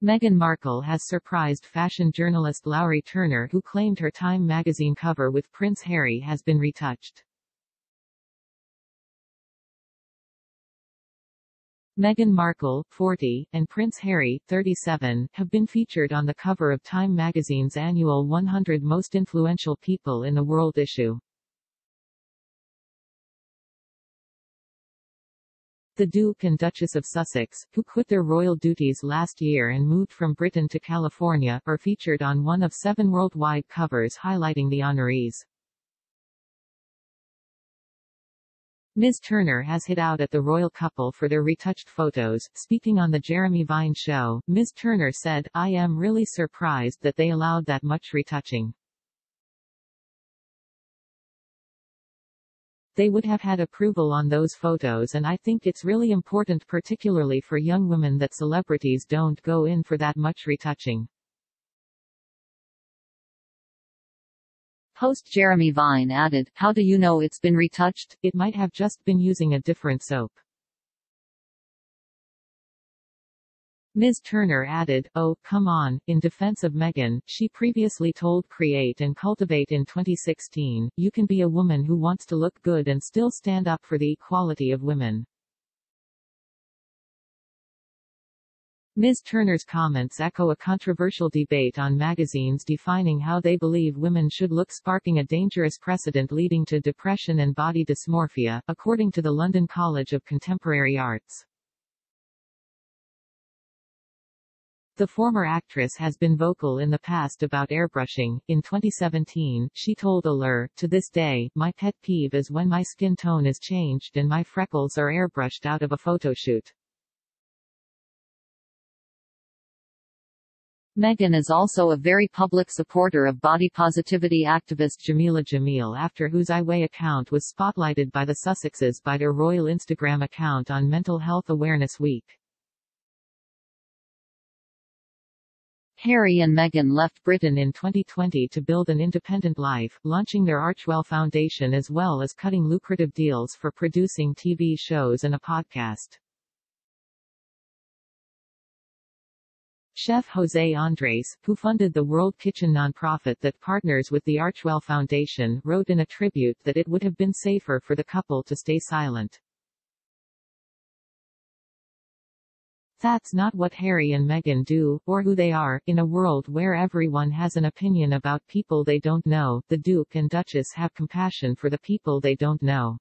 Meghan Markle has surprised fashion journalist Lowri Turner who claimed her Time magazine cover with Prince Harry has been retouched. Meghan Markle, 40, and Prince Harry, 37, have been featured on the cover of Time magazine's annual 100 Most Influential People in the World issue. The Duke and Duchess of Sussex, who quit their royal duties last year and moved from Britain to California, are featured on one of seven worldwide covers highlighting the honorees. Ms. Turner has hit out at the royal couple for their retouched photos. Speaking on the Jeremy Vine show, Ms. Turner said, I am really surprised that they allowed that much retouching. They would have had approval on those photos and I think it's really important particularly for young women that celebrities don't go in for that much retouching. Host Jeremy Vine added, How do you know it's been retouched? It might have just been using a different soap. Ms. Turner added, Oh, come on, in defense of Meghan, she previously told Create and Cultivate in 2016, you can be a woman who wants to look good and still stand up for the equality of women. Ms. Turner's comments echo a controversial debate on magazines defining how they believe women should look sparking a dangerous precedent leading to depression and body dysmorphia, according to the London College of Contemporary Arts. The former actress has been vocal in the past about airbrushing. In 2017, she told Allure, To this day, my pet peeve is when my skin tone is changed and my freckles are airbrushed out of a photoshoot. Meghan is also a very public supporter of body positivity activist Jameela Jamil after whose I Weigh account was spotlighted by the Sussexes by their royal Instagram account on Mental Health Awareness Week. Harry and Meghan left Britain in 2020 to build an independent life, launching their Archewell Foundation as well as cutting lucrative deals for producing TV shows and a podcast. Chef Jose Andres, who funded the World Kitchen nonprofit that partners with the Archewell Foundation, wrote in a tribute that it would have been safer for the couple to stay silent. That's not what Harry and Meghan do, or who they are, in a world where everyone has an opinion about people they don't know, the Duke and Duchess have compassion for the people they don't know.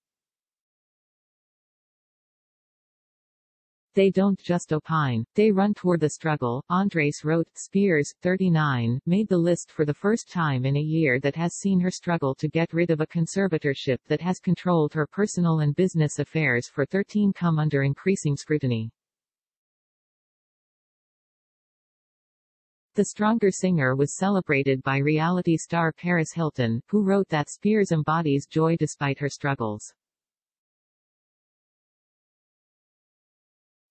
They don't just opine, they run toward the struggle. Andres wrote, Spears, 39, made the list for the first time in a year that has seen her struggle to get rid of a conservatorship that has controlled her personal and business affairs for 13 come under increasing scrutiny. The stronger singer was celebrated by reality star Paris Hilton, who wrote that Spears embodies joy despite her struggles.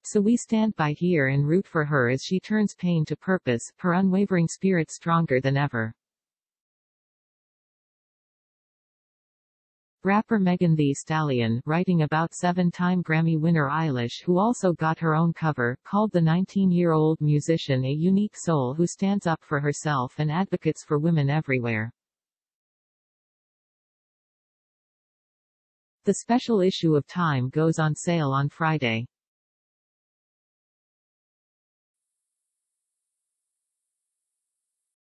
So we stand by here and root for her as she turns pain to purpose, her unwavering spirit stronger than ever. Rapper Megan Thee Stallion, writing about seven-time Grammy winner Eilish who also got her own cover, called the 19-year-old musician a unique soul who stands up for herself and advocates for women everywhere. The special issue of Time goes on sale on Friday.